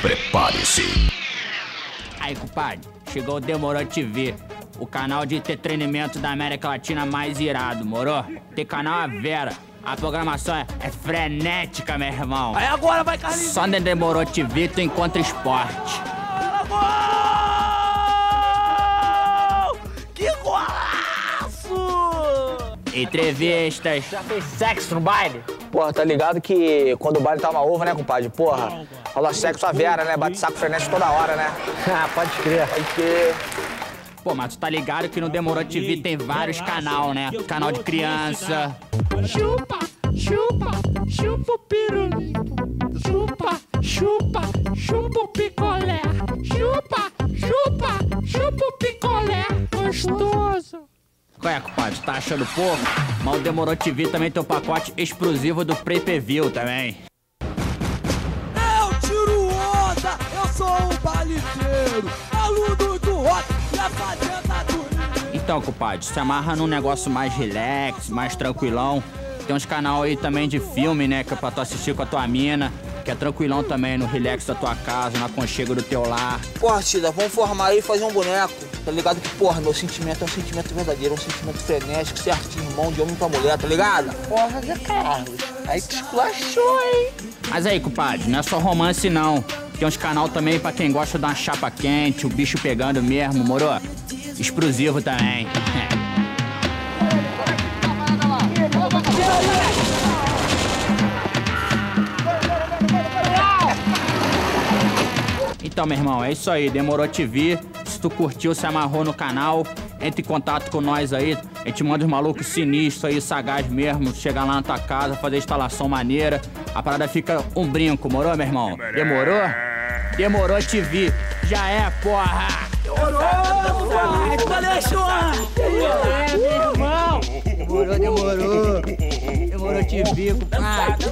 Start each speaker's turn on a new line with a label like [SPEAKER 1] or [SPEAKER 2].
[SPEAKER 1] Prepare-se.
[SPEAKER 2] Aí, compadre, chegou o Demorou TV, o canal de entretenimento da América Latina mais irado, moro? Tem canal a Vera. A programação é, é frenética, meu irmão.
[SPEAKER 3] Aí agora vai, Carlinhos.
[SPEAKER 2] Só no Demorou TV tu encontra esporte.
[SPEAKER 3] Gol! Que golaço!
[SPEAKER 2] Entrevistas.
[SPEAKER 3] Já fez sexo no baile?
[SPEAKER 4] Porra, tá ligado que quando o baile tá uma uva, né, compadre? Porra, rola sexo a Vera, né? Bate saco frenético toda hora, né?
[SPEAKER 3] Ah, pode crer.
[SPEAKER 4] Pode crer.
[SPEAKER 2] Pô, mas tu tá ligado que no Demorou TV tem vários canal, né? Canal de criança.
[SPEAKER 5] Chupa, chupa, chupa o pirulito. Chupa, chupa, chupa o picolé. Chupa, chupa, chupa o picolé.
[SPEAKER 2] Qual é, compadre? Tá achando pouco? Mas o Demorou TV também tem o pacote exclusivo do Pay Per View também.
[SPEAKER 3] Eu tiro onda, eu sou um baliteiro. Aluno do rock e a fazenda do.
[SPEAKER 2] Então, compadre, se amarra num negócio mais relax, mais tranquilão. Tem uns canal aí também de filme, né? Que é pra tu assistir com a tua mina. Que é tranquilão também, no relax da tua casa, no aconchego do teu lar.
[SPEAKER 4] Porra, Tida, vamos formar aí e fazer um boneco. Tá ligado que, porra, meu sentimento é um sentimento verdadeiro, um sentimento frenético, certinho, irmão de homem pra mulher, tá ligado? Porra, Zé Carlos. Aí te esculachou, hein?
[SPEAKER 2] Mas aí, compadre, não é só romance não. Tem uns canal também pra quem gosta de uma chapa quente, o bicho pegando mesmo, moro? Explosivo também. Então, meu irmão, é isso aí. Demorou TV. Se tu curtiu, se amarrou no canal, entre em contato com nós aí. A gente manda os malucos sinistros aí, sagaz mesmo. Chegar lá na tua casa, fazer instalação maneira. A parada fica um brinco, morou, meu irmão? Demorou? Demorou TV. Já é, porra!
[SPEAKER 3] Valeu, Alexandre!
[SPEAKER 2] É, meu irmão! Demorou, demorou. Demorou TV, compadre.